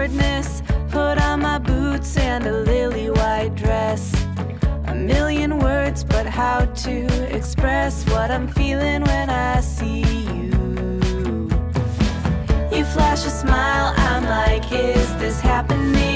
awkwardness. Put on my boots and a lily white dress. A million words, but how to express what I'm feeling when I see you. You flash a smile, I'm like, is this happening?